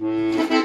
Bye.